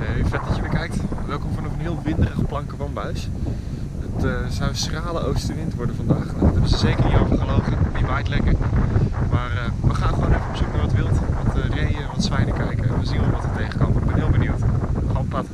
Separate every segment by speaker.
Speaker 1: Hey, vet dat je weer kijkt. Welkom vanaf een heel winderige planken buis. Het eh, zou schrale oostenwind worden vandaag. Dat hebben ze zeker niet overgelogen. Die waait lekker eh, we gaan gewoon even op zoek naar wat wild. Wat uh, reeën, wat zwijnen kijken. En we zien wel wat er tegenkomt. Ik ben heel benieuwd. Gewoon pad.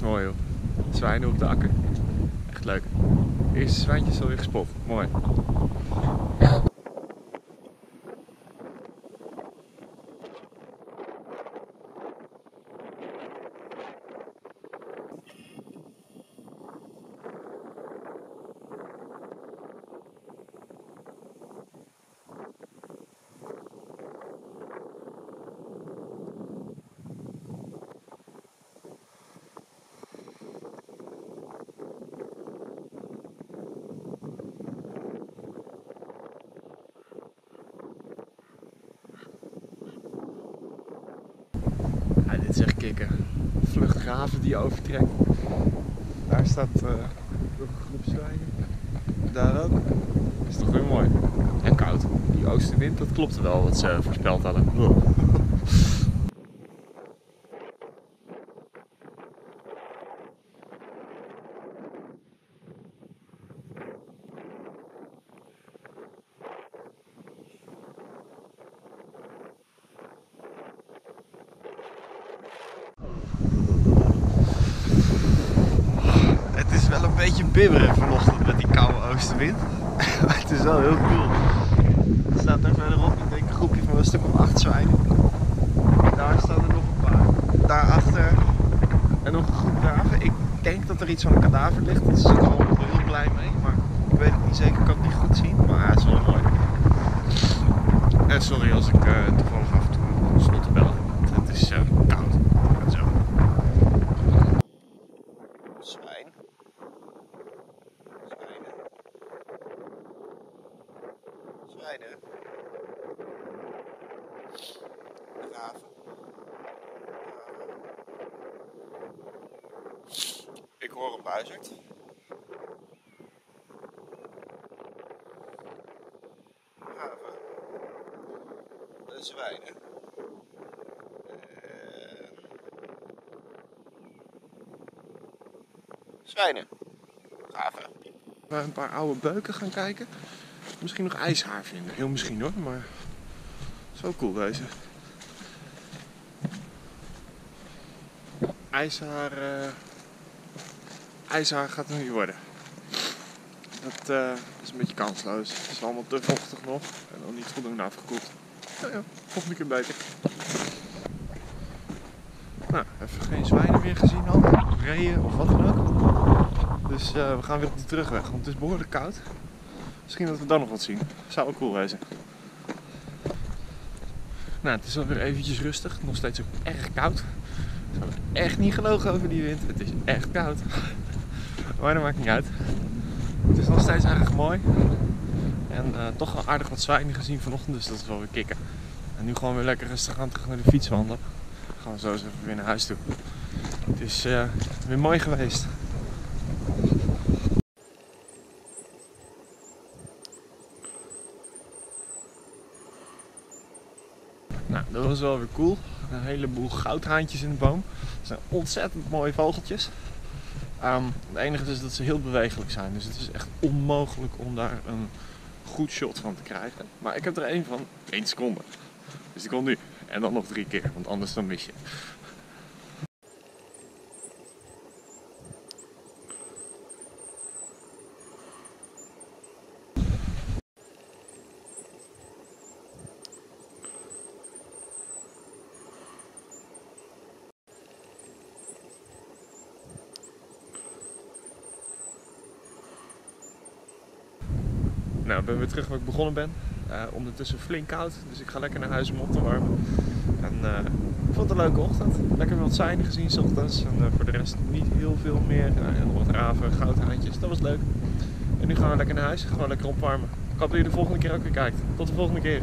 Speaker 1: Mooi joh. Zwijnen op de akker. Echt leuk. Eerste zwijntjes alweer gespot. Mooi. Dit is echt kicken. Vluchtgraven die je overtrekt. Daar staat uh, nog een groep zwijnen. Daar ook. Is toch weer mooi. En koud. Die oostenwind, dat klopte wel wat ze voorspeld hadden. Het is wel een beetje bibberen vanochtend met die koude oostenwind. het is wel heel cool. Er staat daar verderop, ik denk een groepje van een stuk of acht zwijnen. Daar staan er nog een paar. Daarachter en nog een groep draven. Ik denk dat er iets van een kadaver ligt. Daar zijn allemaal heel blij mee. Maar ik weet het niet zeker, ik kan het niet goed zien. Maar het is wel mooi. En sorry als ik uh, toevallig af en toe stond te bellen. Het is uh, koud. En zo. Zwijn. Zwijnen. Zwijnen. Raven. Ik hoor een buizerd. Raven. Een zwijnen. En... Zwijnen. Raven. We een paar oude beuken gaan kijken. Misschien nog ijshaar vinden. Heel misschien hoor, maar zo cool deze. IJshaar, uh... IJshaar gaat het niet worden. Dat uh, is een beetje kansloos. Het is allemaal te vochtig nog en nog niet voldoende afgekoeld. Nou ja, volgende keer beter. Nou, even geen zwijnen meer gezien al. Reeën of wat dan ook. Dus uh, we gaan weer op de terugweg, want het is behoorlijk koud. Misschien dat we dan nog wat zien. Zou wel cool wezen. Nou, het is alweer eventjes rustig. Nog steeds ook erg koud. Ik zou echt niet gelogen over die wind. Het is echt koud. Maar dat maakt niet uit. Het is nog steeds erg mooi. En uh, toch wel aardig wat zwijnen gezien vanochtend, dus dat is wel weer kicken. En nu gewoon weer lekker rustig aan terug naar de fiets wandelen. Gaan we zo eens even weer naar huis toe. Het is uh, weer mooi geweest. Nou, dat was wel weer cool. Een heleboel goudhaantjes in de boom. Dat zijn ontzettend mooie vogeltjes. Um, het enige is dat ze heel bewegelijk zijn. Dus het is echt onmogelijk om daar een goed shot van te krijgen. Maar ik heb er één van 1 seconde. Dus die komt nu. En dan nog drie keer, want anders dan mis je. Nou, ben weer terug waar ik begonnen ben. Uh, ondertussen flink koud, dus ik ga lekker naar huis om op te warmen. En uh, ik vond het een leuke ochtend. Lekker wat zijn gezien s ochtends. En uh, voor de rest niet heel veel meer. en wat raven, goudhaantjes, dat was leuk. En nu gaan we lekker naar huis, gewoon lekker opwarmen. Ik hoop dat je de volgende keer ook weer kijkt. Tot de volgende keer.